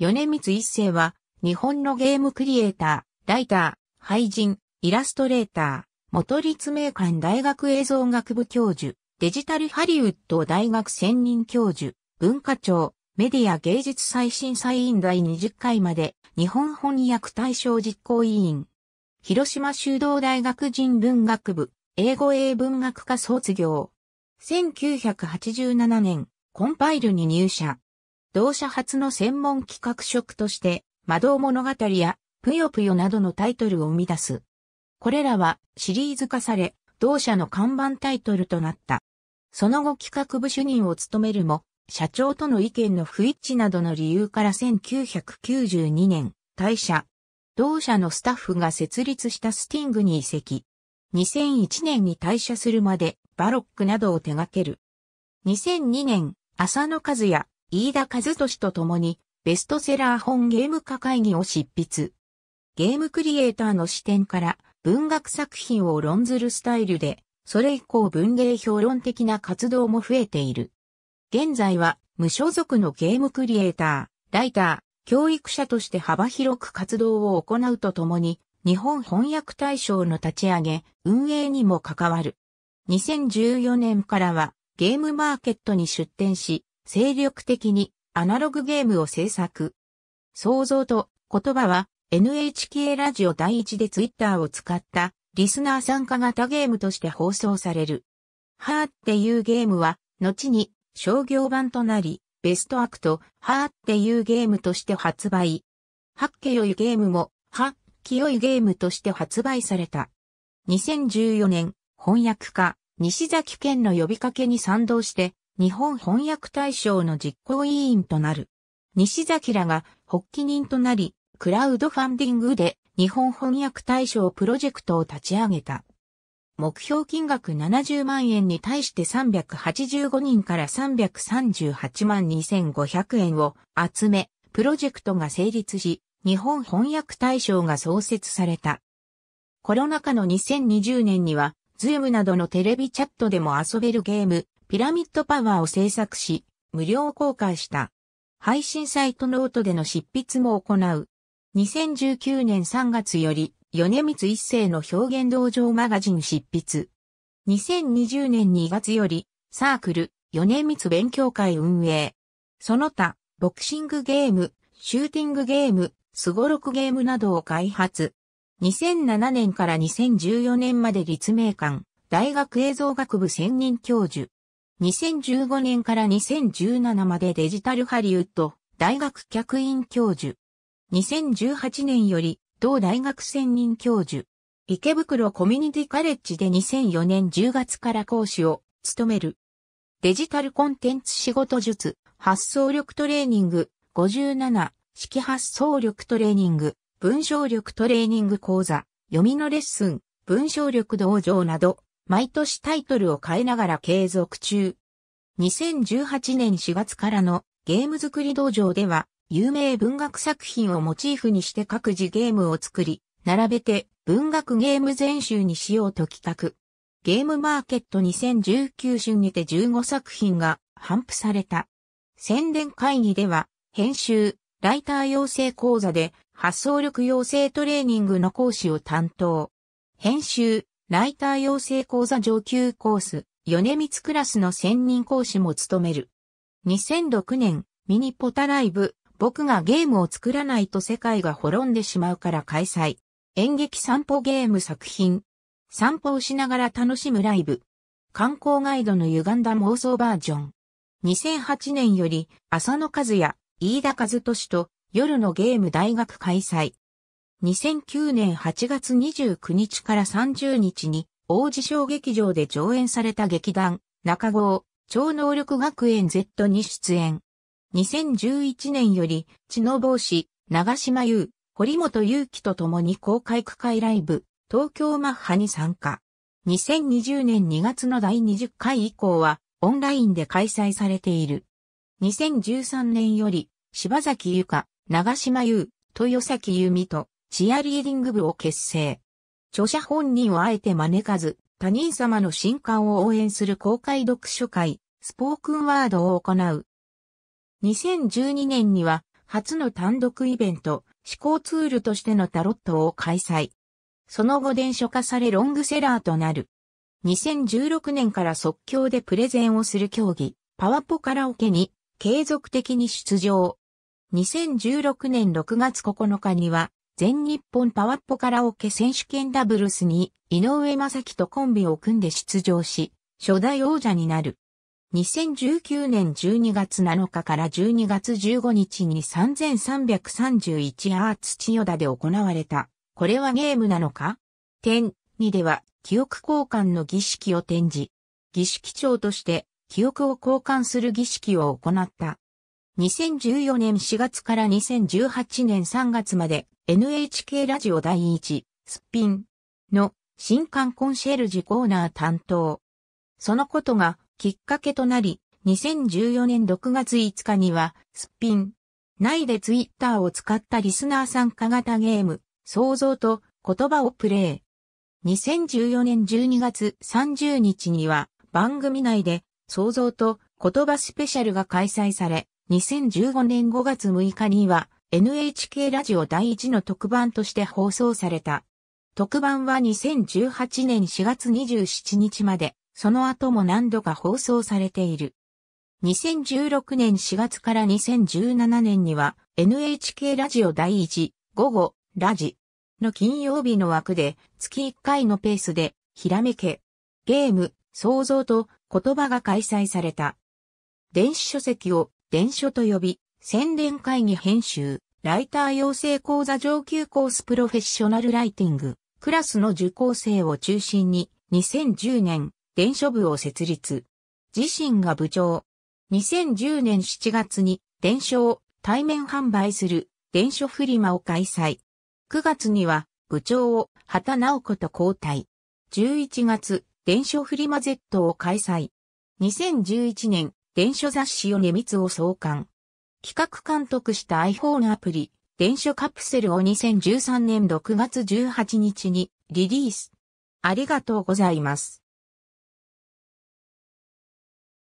米光一世は、日本のゲームクリエイター、ライター、俳人、イラストレーター、元立命館大学映像学部教授、デジタルハリウッド大学専任教授、文化庁、メディア芸術最新裁員第20回まで、日本翻訳大賞実行委員。広島修道大学人文学部、英語英文学科卒業。1987年、コンパイルに入社。同社初の専門企画職として、魔導物語や、ぷよぷよなどのタイトルを生み出す。これらはシリーズ化され、同社の看板タイトルとなった。その後企画部主任を務めるも、社長との意見の不一致などの理由から1992年、退社。同社のスタッフが設立したスティングに移籍。2001年に退社するまでバロックなどを手掛ける。2002年、浅野和也、飯田和俊と共にベストセラー本ゲーム化会議を執筆。ゲームクリエイターの視点から文学作品を論ずるスタイルで、それ以降文芸評論的な活動も増えている。現在は無所属のゲームクリエイター、ライター、教育者として幅広く活動を行うとともに、日本翻訳大賞の立ち上げ、運営にも関わる。2014年からはゲームマーケットに出展し、精力的にアナログゲームを制作。想像と言葉は NHK ラジオ第一でツイッターを使ったリスナー参加型ゲームとして放送される。ハーっていうゲームは後に商業版となり、ベストアクト、はーっていうゲームとして発売。はっけよいゲームも、はっきよいゲームとして発売された。2014年、翻訳家、西崎健の呼びかけに賛同して、日本翻訳大賞の実行委員となる。西崎らが発起人となり、クラウドファンディングで日本翻訳大賞プロジェクトを立ち上げた。目標金額70万円に対して385人から338万2500円を集め、プロジェクトが成立し、日本翻訳大賞が創設された。コロナ禍の2020年には、ズームなどのテレビチャットでも遊べるゲーム、ピラミッドパワーを制作し、無料公開した。配信サイトノートでの執筆も行う。2019年3月より、米光一成の表現道場マガジン執筆。2020年2月より、サークル、米光勉強会運営。その他、ボクシングゲーム、シューティングゲーム、スゴロクゲームなどを開発。2007年から2014年まで立命館、大学映像学部専任教授。2015年から2017までデジタルハリウッド、大学客員教授。2018年より同大学専任教授、池袋コミュニティカレッジで2004年10月から講師を務める。デジタルコンテンツ仕事術、発想力トレーニング。57、式発想力トレーニング、文章力トレーニング講座、読みのレッスン、文章力道場など、毎年タイトルを変えながら継続中。2018年4月からのゲーム作り道場では、有名文学作品をモチーフにして各自ゲームを作り、並べて文学ゲーム全集にしようと企画。ゲームマーケット2019春にて15作品が頒布された。宣伝会議では、編集、ライター養成講座で発想力養成トレーニングの講師を担当。編集、ライター養成講座上級コース、米光クラスの専任講師も務める。2006年、ミニポタライブ、僕がゲームを作らないと世界が滅んでしまうから開催。演劇散歩ゲーム作品。散歩をしながら楽しむライブ。観光ガイドの歪んだ妄想バージョン。2008年より浅野和也、飯田和俊と夜のゲーム大学開催。2009年8月29日から30日に王子小劇場で上演された劇団中郷超能力学園 Z に出演。2011年より、知の帽子、長島優、堀本祐樹と共に公開区会ライブ、東京マッハに参加。2020年2月の第20回以降は、オンラインで開催されている。2013年より、柴崎ゆか、長島優、豊崎由美と、チアリーディング部を結成。著者本人をあえて招かず、他人様の新刊を応援する公開読書会、スポークンワードを行う。2012年には初の単独イベント、思考ツールとしてのタロットを開催。その後伝書化されロングセラーとなる。2016年から即興でプレゼンをする競技、パワポカラオケに継続的に出場。2016年6月9日には、全日本パワッポカラオケ選手権ダブルスに井上正樹とコンビを組んで出場し、初代王者になる。2019年12月7日から12月15日に3331アーツ千代田で行われた。これはゲームなのか？点2では記憶交換の儀式を展示。儀式長として記憶を交換する儀式を行った。2014年4月から2018年3月まで NHK ラジオ第一スピンの新刊コンシェルジュコーナー担当。そのことがきっかけとなり、2014年6月5日にはスピン内でツイッターを使ったリスナー参加型ゲーム、想像と言葉をプレイ。2014年12月30日には番組内で想像と言葉スペシャルが開催され、2015年5月6日には NHK ラジオ第1の特番として放送された。特番は2018年4月27日まで、その後も何度か放送されている。2016年4月から2017年には NHK ラジオ第1午後ラジの金曜日の枠で月1回のペースでひらめけ、ゲーム、想像と言葉が開催された。電子書籍を電書と呼び、宣伝会議編集、ライター養成講座上級コースプロフェッショナルライティング、クラスの受講生を中心に、2010年、電書部を設立。自身が部長。2010年7月に、電書を対面販売する、電書フリマを開催。9月には、部長を、畑直子と交代。11月、電書フリマ Z を開催。2011年、電書雑誌をネミツを創刊。企画監督した iPhone アプリ、電書カプセルを2013年6月18日にリリース。ありがとうございます。